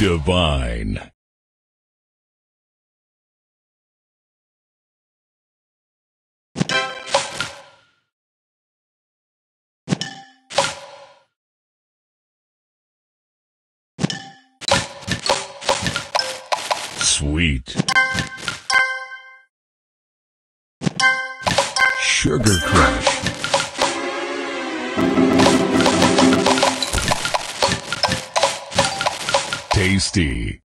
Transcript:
Divine. Sweet. Sugar Crush. Tasty.